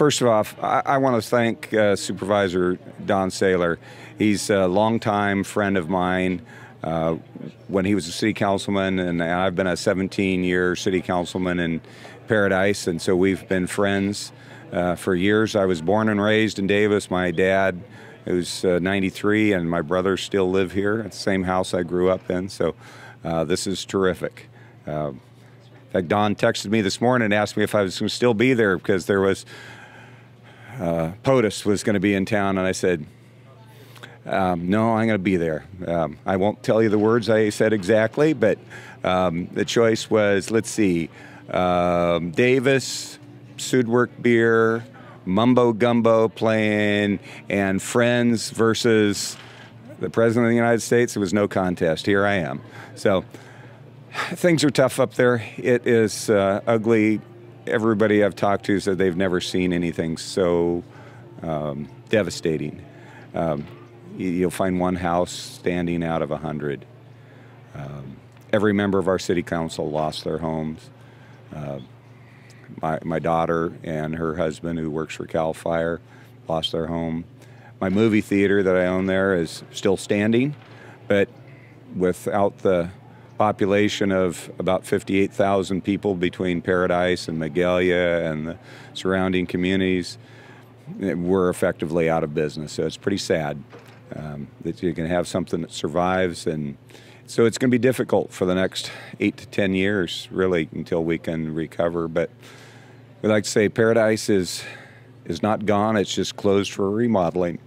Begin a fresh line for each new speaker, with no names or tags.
first of all, I, I want to thank uh, Supervisor Don Saylor. He's a longtime friend of mine. Uh, when he was a city councilman, and I've been a 17 year city councilman in Paradise, and so we've been friends uh, for years. I was born and raised in Davis. My dad, who's uh, 93, and my brother still live here at the same house I grew up in, so uh, this is terrific. Uh, in fact, Don texted me this morning and asked me if I was going to still be there because there was uh, POTUS was going to be in town, and I said, um, no, I'm going to be there. Um, I won't tell you the words I said exactly, but um, the choice was let's see, um, Davis, Sudwerk Beer, Mumbo Gumbo playing, and Friends versus the President of the United States. It was no contest. Here I am. So things are tough up there. It is uh, ugly. Everybody I've talked to said they've never seen anything so um, devastating. Um, you'll find one house standing out of a hundred. Um, every member of our city council lost their homes. Uh, my, my daughter and her husband, who works for CAL FIRE, lost their home. My movie theater that I own there is still standing, but without the population of about 58,000 people between Paradise and Magalia and the surrounding communities, we're effectively out of business. So it's pretty sad um, that you can have something that survives. And so it's going to be difficult for the next eight to 10 years, really, until we can recover. But we like to say Paradise is, is not gone, it's just closed for remodeling.